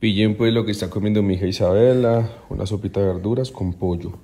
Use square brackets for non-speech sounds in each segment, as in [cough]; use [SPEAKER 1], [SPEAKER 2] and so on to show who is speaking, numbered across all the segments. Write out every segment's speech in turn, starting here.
[SPEAKER 1] Pillen pues lo que está comiendo mi hija Isabela, una sopita de verduras con pollo.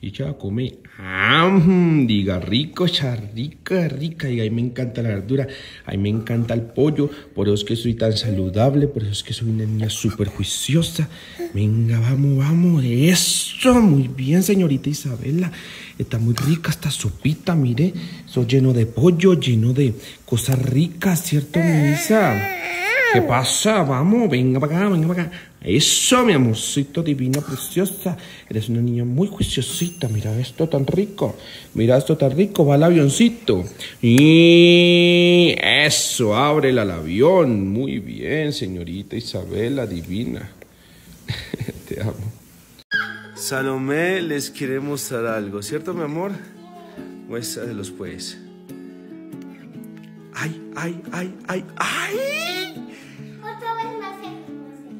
[SPEAKER 1] Y ya come. ¡Ah! Diga rico, ya rica, rica. Diga, a mí me encanta la verdura, a mí me encanta el pollo. Por eso es que soy tan saludable, por eso es que soy una niña súper juiciosa. Venga, vamos, vamos. Eso, muy bien, señorita Isabela. Está muy rica esta sopita, mire. Eso lleno de pollo, lleno de cosas ricas, ¿cierto, mi Isa? ¿Qué pasa? Vamos, venga para acá, venga para acá. Eso, mi amorcito divina, preciosa. Eres una niña muy juiciosita. Mira esto tan rico. Mira esto tan rico. Va el avioncito. Y eso, ábrela al avión. Muy bien, señorita Isabela, divina. [laughs] Te amo. Salomé les quiere mostrar algo, ¿cierto, mi amor? Muéstraselos, pues. ¡Ay, ay, ay, ay, ay!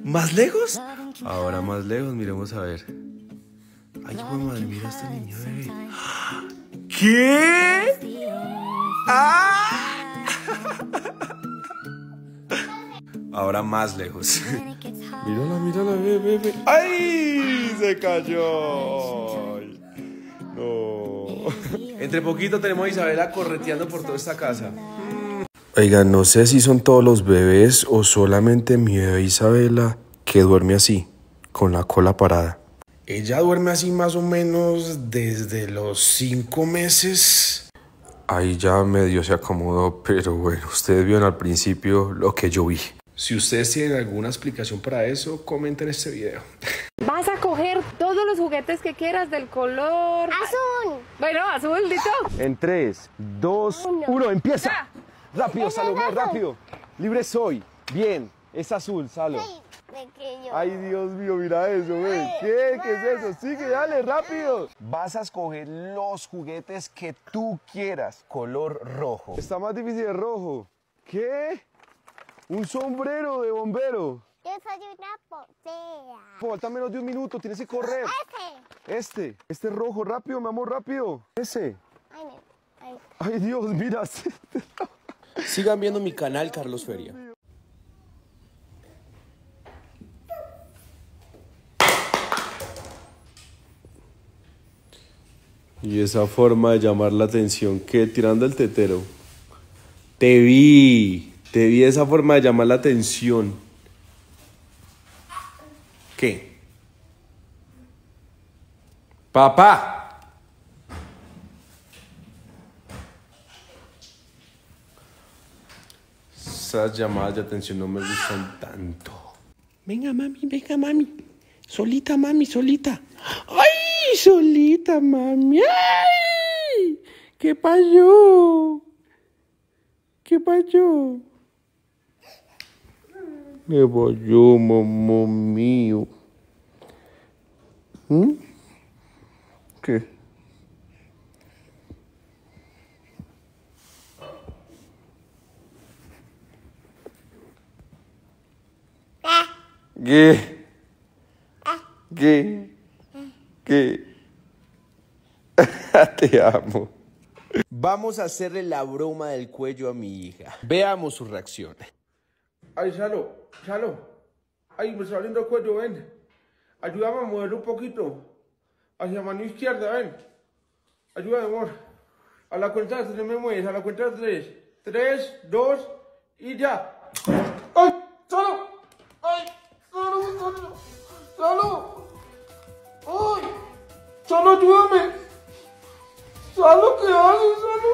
[SPEAKER 2] ¿Más lejos?
[SPEAKER 1] Ahora más lejos, miremos a ver. Ay, madre, mira a este niño, bebé. ¿Qué? ¡Ah! [laughs] Ahora más lejos. [laughs] Mírala, mírala, bebé, bebé. ¡Ay! Se cayó. Ay, No. [laughs] Entre poquito tenemos a Isabela correteando por toda esta casa. Oiga, no sé si son todos los bebés o solamente mi bebé Isabela que duerme así, con la cola parada. Ella duerme así más o menos desde los cinco meses. Ahí ya medio se acomodó, pero bueno, ustedes vieron al principio lo que yo vi. Si ustedes tienen alguna explicación para eso, comenten este video. [laughs]
[SPEAKER 3] Vas a coger todos los juguetes que quieras del color.
[SPEAKER 2] Azul.
[SPEAKER 3] Bueno, azul, listo.
[SPEAKER 4] En 3, 2, 1, empieza. Rápido, Salomé, rápido. Libre soy. Bien, es azul, Salo. Ay, Dios mío, mira eso, güey. ¿Qué? ¿Qué es eso? Sigue, dale, rápido. Vas a escoger los juguetes que tú quieras, color rojo. Está más difícil de rojo. ¿Qué? Un sombrero de bombero.
[SPEAKER 2] Yo soy una potea.
[SPEAKER 4] Falta menos de un minuto, tienes que correr.
[SPEAKER 2] Ese.
[SPEAKER 4] Este, este rojo, rápido, mi amor, rápido. Ese.
[SPEAKER 2] Ay,
[SPEAKER 4] Dios, mira. [laughs]
[SPEAKER 1] Sigan viendo mi canal Carlos Feria. Y esa forma de llamar la atención, que tirando el tetero. Te vi, te vi esa forma de llamar la atención. ¿Qué? Papá. Esas llamadas de atención no me gustan tanto. Venga, mami, venga, mami. Solita, mami, solita. ¡Ay! Solita, mami. ¡Ay! ¿Qué pasó? ¿Qué pasó? ¿Qué pasó, mamá mío? ¿Mm? ¿Qué? ¿Qué? ¿Qué? ¿Qué? [laughs] Te amo. Vamos a hacerle la broma del cuello a mi hija. Veamos su reacción.
[SPEAKER 5] Ay, Salo, Salo. Ay, me está saliendo el cuello, ven. Ayúdame a moverlo un poquito. Hacia mano izquierda, ven. Ayúdame, amor. A la cuenta de tres me mueves, a la cuenta de tres. Tres, dos y ya. ¡Salo, ayúdame! ¡Salo, qué haces, Salo!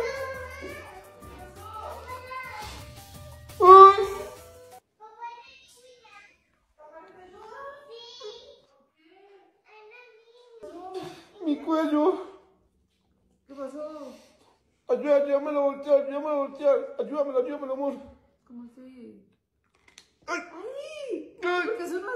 [SPEAKER 5] ¡Ay! Mi cuello. ¿Qué pasó? Ayúdame, ayúdame a voltear, ayúdame a voltear. Ayúdame, ayúdame, amor.
[SPEAKER 3] ¿Cómo así?
[SPEAKER 5] ¡Ay! ¡Ay!
[SPEAKER 3] ¿Qué es un